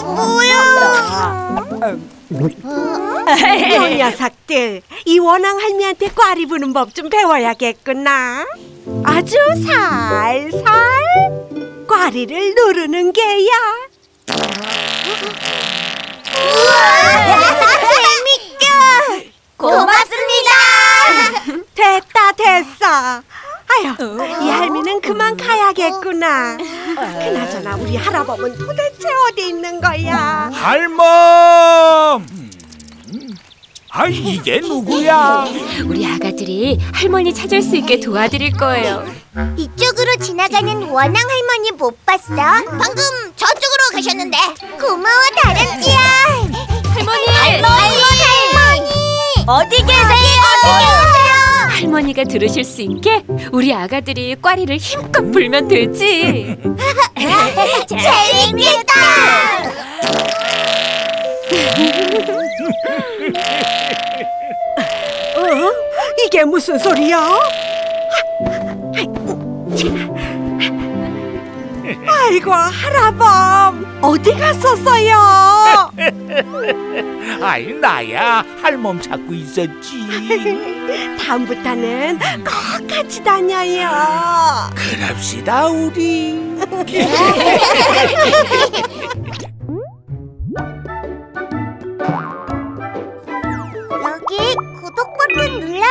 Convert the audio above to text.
뭐야? 이 녀석들 이 원앙 할미한테 꽈리 부는 법 좀 배워야겠구나 아주 살살 꽈리를 누르는 게야 우와! 재밌게! 고맙습니다 됐다 됐어 아휴, 이 할미는 그만 가야겠구나. 그나저나 우리 할아범은 도대체 어디 있는 거야? 할멈! 아 이게 누구야? 우리 아가들이 할머니 찾을 수 있게 도와드릴 거예요. 이쪽으로 지나가는 원앙 할머니 못 봤어? 방금 저쪽으로 가셨는데. 고마워 다람쥐야. 할머니! 할머니! 할머니! 어디 계세요? 할머니가 들으실 수 있게 우리 아가들이 꽈리를 힘껏 불면 되지. 재밌겠다. 어? 이게 무슨 소리야? 아이고 할아범 어디 갔었어요? 아이 나야 할멈 찾고 있었지. 다음부터는 꼭 같이 다녀요. 그럽시다 우리. 여기 구독 버튼 눌러